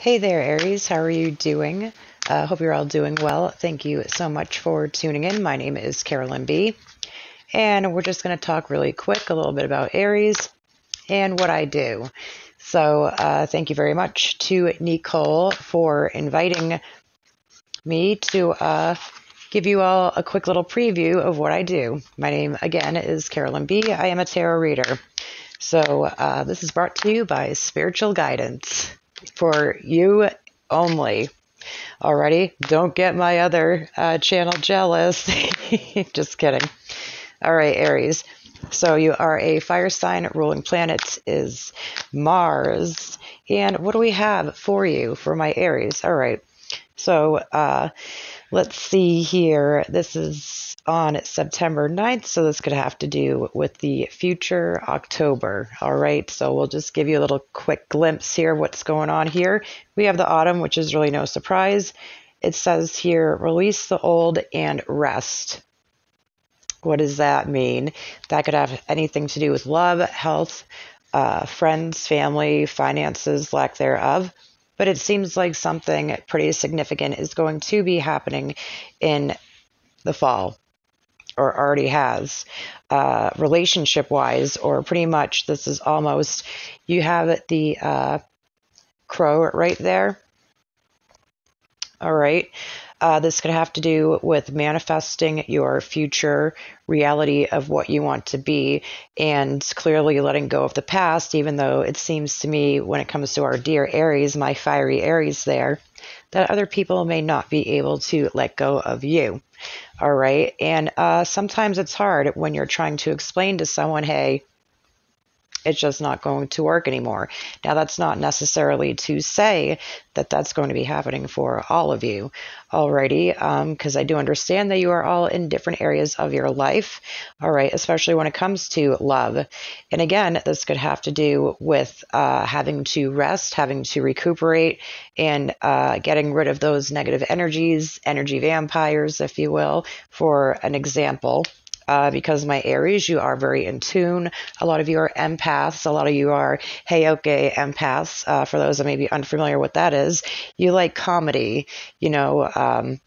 Hey there, Aries. How are you doing? Uh, hope you're all doing well. Thank you so much for tuning in. My name is Carolyn B. And we're just going to talk really quick a little bit about Aries and what I do. So, uh, thank you very much to Necole for inviting me to uh, give you all a quick little preview of what I do. My name, again, is Carolyn B. I am a tarot reader. So, uh, this is brought to you by Spiritual Guidance for you only. Alrighty, don't get my other uh, channel jealous. Just kidding. All right, Aries. So you are a fire sign. Ruling planet is Mars. And what do we have for you for my Aries? All right. So uh, let's see here. This is on September 9th, so this could have to do with the future October. All right, so we'll just give you a little quick glimpse here what's going on here. We have the autumn, which is really no surprise. It says here, release the old and rest. What does that mean? That could have anything to do with love, health, uh, friends, family, finances, lack thereof. But it seems like something pretty significant is going to be happening in the fall or already has uh, relationship wise, or pretty much this is almost you have the uh, crow right there. All right. Uh, this could have to do with manifesting your future reality of what you want to be and clearly letting go of the past, even though it seems to me, when it comes to our dear Aries, my fiery Aries there, that other people may not be able to let go of you. All right. And uh, sometimes it's hard when you're trying to explain to someone, hey, it's just not going to work anymore. Now, that's not necessarily to say that that's going to be happening for all of you already, because um, I do understand that you are all in different areas of your life, all right, especially when it comes to love. And again, this could have to do with uh, having to rest, having to recuperate, and uh, getting rid of those negative energies, energy vampires, if you will, for an example uh, because my Aries, you are very in tune. A lot of you are empaths. A lot of you are Heyoka empaths. Uh, for those that may be unfamiliar what that is, you like comedy, you know. Um,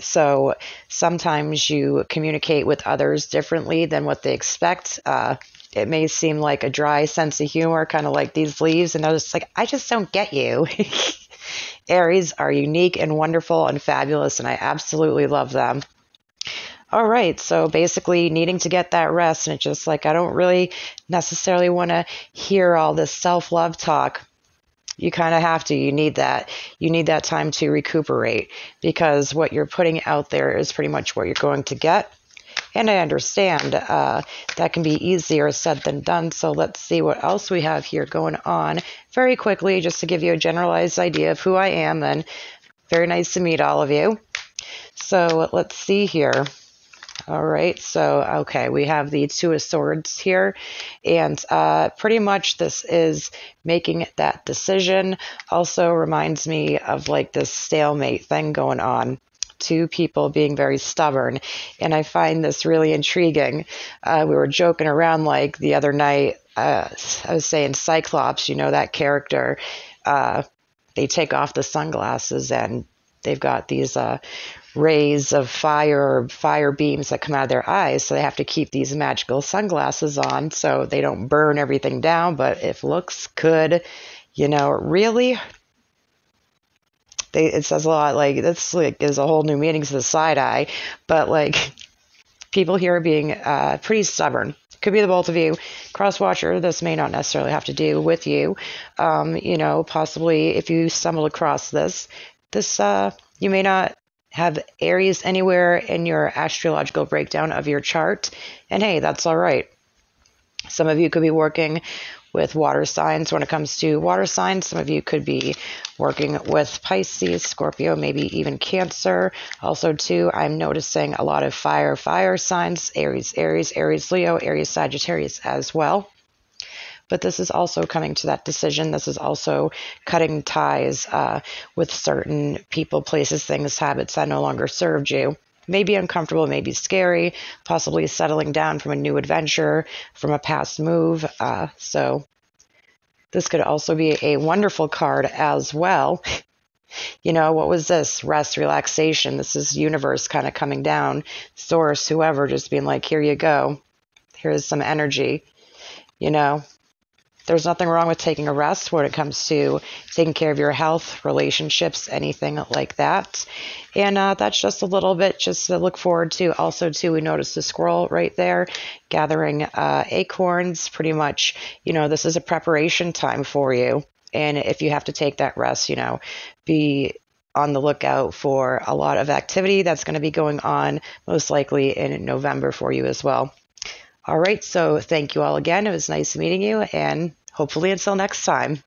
so sometimes you communicate with others differently than what they expect. Uh, it may seem like a dry sense of humor, kind of like these leaves, and I was like, I just don't get you. Aries are unique and wonderful and fabulous, and I absolutely love them all right, so basically needing to get that rest. And it's just like, I don't really necessarily want to hear all this self love talk. You kind of have to. You need that. You need that time to recuperate because what you're putting out there is pretty much what you're going to get. And I understand uh, that can be easier said than done. So let's see what else we have here going on very quickly, just to give you a generalized idea of who I am. And very nice to meet all of you. So let's see here. All right, so okay, we have the Two of Swords here, and uh, pretty much this is making that decision. Also reminds me of like this stalemate thing going on two people being very stubborn. And I find this really intriguing. Uh, we were joking around like the other night. Uh, I was saying Cyclops, you know, that character. Uh, they take off the sunglasses and they've got these uh, rays of fire fire beams that come out of their eyes so they have to keep these magical sunglasses on so they don't burn everything down but if looks could you know really? They, it says a lot like this like gives a whole new meaning to the side eye but like people here are being uh, pretty stubborn. Could be the both of you. Cross watcher this may not necessarily have to do with you. Um, you know possibly if you stumble across this this uh, you may not have Aries anywhere in your astrological breakdown of your chart. And hey, that's all right. Some of you could be working with water signs when it comes to water signs. Some of you could be working with Pisces, Scorpio, maybe even Cancer. Also, too, I'm noticing a lot of fire, fire signs, Aries, Aries, Aries, Leo, Aries, Sagittarius as well. But this is also coming to that decision. This is also cutting ties uh, with certain people, places, things, habits that no longer served you. Maybe uncomfortable, maybe scary, possibly settling down from a new adventure, from a past move. Uh, so This could also be a wonderful card as well. You know, what was this? Rest, relaxation. This is universe kind of coming down. Source, whoever, just being like, here you go. Here's some energy. You know, there's nothing wrong with taking a rest when it comes to taking care of your health, relationships, anything like that. And uh, that's just a little bit just to look forward to. Also, too, we noticed the squirrel right there gathering uh, acorns. Pretty much, you know, this is a preparation time for you. And if you have to take that rest, you know, be on the lookout for a lot of activity that's going to be going on, most likely in November for you as well. All right, so thank you all again. It was nice meeting you, and hopefully until next time.